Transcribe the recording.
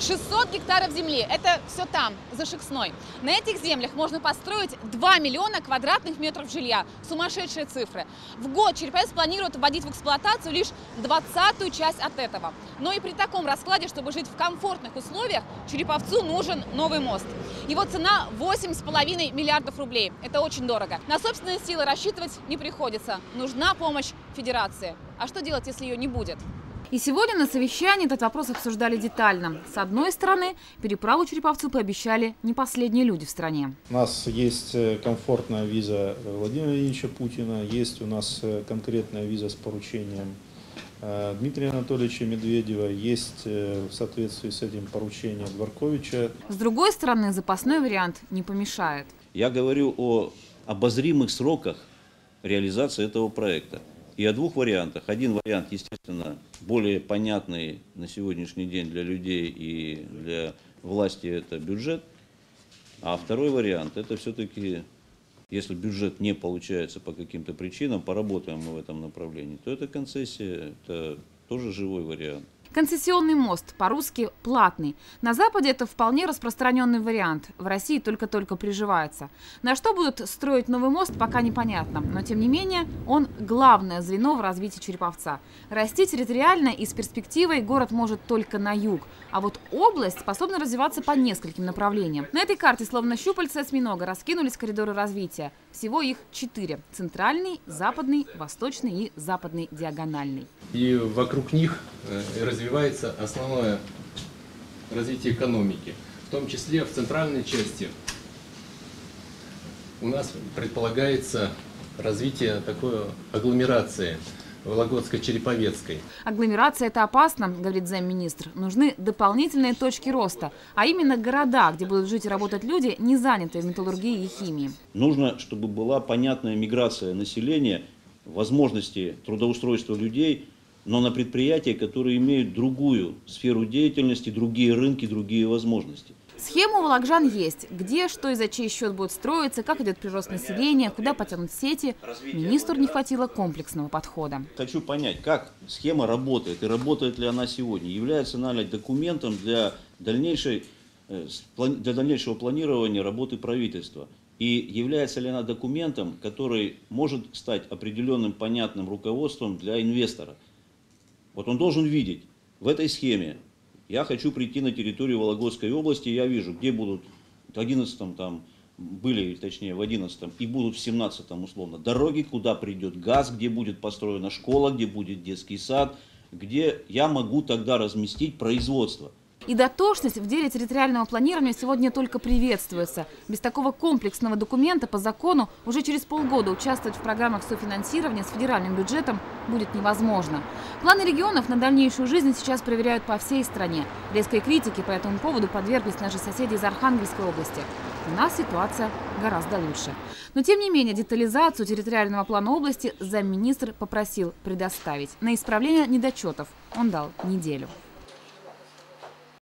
600 гектаров земли – это все там, за Шексной. На этих землях можно построить 2 миллиона квадратных метров жилья. Сумасшедшие цифры. В год Череповец планирует вводить в эксплуатацию лишь двадцатую часть от этого. Но и при таком раскладе, чтобы жить в комфортных условиях, Череповцу нужен новый мост. Его цена 8,5 миллиардов рублей. Это очень дорого. На собственные силы рассчитывать не приходится. Нужна помощь Федерации. А что делать, если ее не будет? И сегодня на совещании этот вопрос обсуждали детально. С одной стороны, переправу Череповцу пообещали не последние люди в стране. У нас есть э, комфортная виза Владимира Ильича Путина, есть у нас э, конкретная виза с поручением э, Дмитрия Анатольевича Медведева, есть в соответствии с этим поручение Дворковича. С другой стороны, запасной вариант не помешает. Я говорю о обозримых сроках реализации этого проекта и о двух вариантах. Один вариант, естественно, более понятный на сегодняшний день для людей и для власти, это бюджет. А второй вариант, это все-таки, если бюджет не получается по каким-то причинам, поработаем мы в этом направлении, то это концессия, это тоже живой вариант. Концессионный мост, по-русски платный. На Западе это вполне распространенный вариант. В России только-только приживается. На что будут строить новый мост, пока непонятно. Но тем не менее, он главное звено в развитии Череповца. Расти территориально и с перспективой город может только на юг. А вот область способна развиваться по нескольким направлениям. На этой карте, словно щупальца осьминога, раскинулись коридоры развития. Всего их четыре. Центральный, западный, восточный и западный диагональный. И вокруг них э, развивается основное развитие экономики. В том числе в центральной части у нас предполагается развитие такой агломерации – Вологодско-Череповецкой. Агломерация – это опасно, говорит замминистр. Нужны дополнительные точки роста, а именно города, где будут жить и работать люди, не занятые в металлургии и химии. Нужно, чтобы была понятная миграция населения, возможности трудоустройства людей, но на предприятия, которые имеют другую сферу деятельности, другие рынки, другие возможности. Схема у Вологжан есть. Где, что и за чей счет будет строиться, как идет прирост населения, куда потянут сети. Министру не хватило комплексного подхода. Хочу понять, как схема работает и работает ли она сегодня. Является она ли документом для, дальнейшей, э, для дальнейшего планирования работы правительства. И является ли она документом, который может стать определенным понятным руководством для инвестора. Вот он должен видеть в этой схеме я хочу прийти на территорию Вологодской области, я вижу, где будут в 11 там, были, точнее, в 11 и будут в 17 условно дороги, куда придет газ, где будет построена школа, где будет детский сад, где я могу тогда разместить производство. И дотошность в деле территориального планирования сегодня только приветствуется. Без такого комплексного документа по закону уже через полгода участвовать в программах софинансирования с федеральным бюджетом будет невозможно. Планы регионов на дальнейшую жизнь сейчас проверяют по всей стране. Резкой критике по этому поводу подверглись наши соседи из Архангельской области. У нас ситуация гораздо лучше. Но тем не менее детализацию территориального плана области замминистр попросил предоставить. На исправление недочетов он дал неделю.